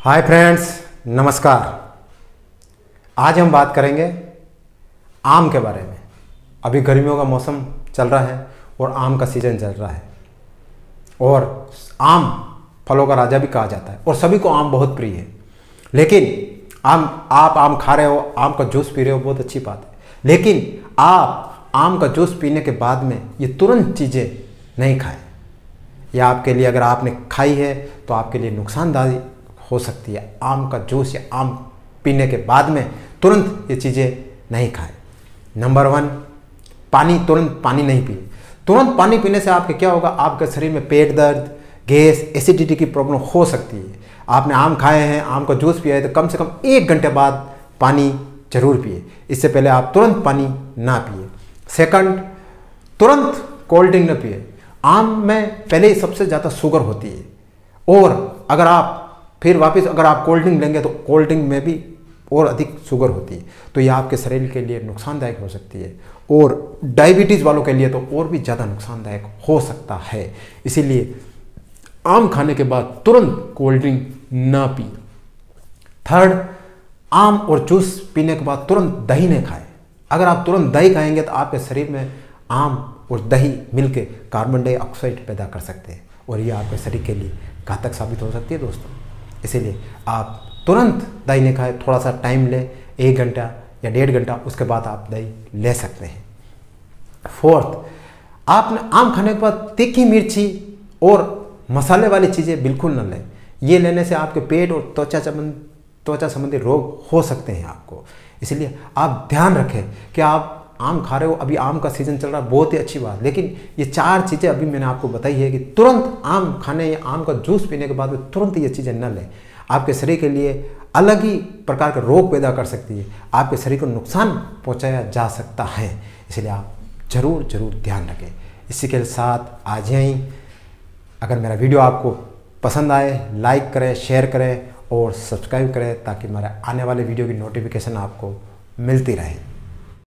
Hi friends नमस्कार। आज हम बात करेंगे आम के बारे में। अभी गर्मियों का मौसम चल रहा है और आम का सीज़न चल रहा है। और आम फलों का राजा भी कहा जाता है और सभी को आम बहुत प्रिय है। लेकिन आम, आप आम खा रहे हो, आम का जूस पी रहे हो, बहुत अच्छी बात है। लेकिन आप आम का जूस पीने के बाद में ये तुरंत चीज़ें नहीं खाएँ। या आपके लिए अगर आपने खाई है तो आपके लिए नुकसानदायी हो सकती है। आम का जूस या आम पीने के बाद में तुरंत ये चीज़ें नहीं खाएँ। नंबर वन पानी, तुरंत पानी नहीं पिए। तुरंत पानी पीने से आपके क्या होगा? आपके शरीर में पेट दर्द, गैस एसिडिटी की प्रॉब्लम हो सकती है। आपने आम खाए हैं, आम का जूस पिया है तो कम से कम एक घंटे बाद पानी ज़रूर पिए। इससे पहले आप तुरंत पानी ना पिए। सेकंड तुरंत कोल्ड ड्रिंक न पिए। आम में पहले ही सबसे ज़्यादा शुगर होती है। और अगर आप फिर वापस अगर आप कोल्ड ड्रिंक लेंगे तो कोल्ड ड्रिंक में भी और अधिक शुगर होती है। तो यह आपके शरीर के लिए नुकसानदायक हो सकती है। और डायबिटीज़ वालों के लिए तो और भी ज़्यादा नुकसानदायक हो सकता है। इसीलिए आम खाने के बाद तुरंत कोल्ड ड्रिंक ना पिए। थर्ड आम और जूस पीने के बाद तुरंत दही नहीं खाएँ। अगर आप तुरंत दही खाएँगे तो आपके शरीर में आम और दही मिलके कार्बन डाइऑक्साइड पैदा कर सकते हैं। और ये आपके शरीर के लिए घातक साबित हो सकती है दोस्तों। इसीलिए आप तुरंत दही नहीं खाएँ थोड़ा सा टाइम लें, एक घंटा या डेढ़ घंटा, उसके बाद आप दही ले सकते हैं। फोर्थ आपने आम खाने के बाद तीखी मिर्ची और मसाले वाली चीज़ें बिल्कुल न लें। ये लेने से आपके पेट और त्वचा संबंध, त्वचा संबंधी रोग हो सकते हैं आपको। इसलिए आप ध्यान रखें कि आप आम खा रहे हो, अभी आम का सीज़न चल रहा है, बहुत ही अच्छी बात। लेकिन ये चार चीज़ें अभी मैंने आपको बताई है कि तुरंत आम खाने या आम का जूस पीने के बाद तुरंत ये चीज़ें न लें। आपके शरीर के लिए अलग ही प्रकार के रोग पैदा कर सकती है। आपके शरीर को नुकसान पहुँचाया जा सकता है। इसलिए आप ज़रूर ज़रूर ध्यान रखें। इसी के साथ आज यहीं। अगर मेरा वीडियो आपको पसंद आए लाइक करें शेयर करें और सब्सक्राइब करें ताकि हमारे आने वाले वीडियो की नोटिफिकेशन आपको मिलती रहे।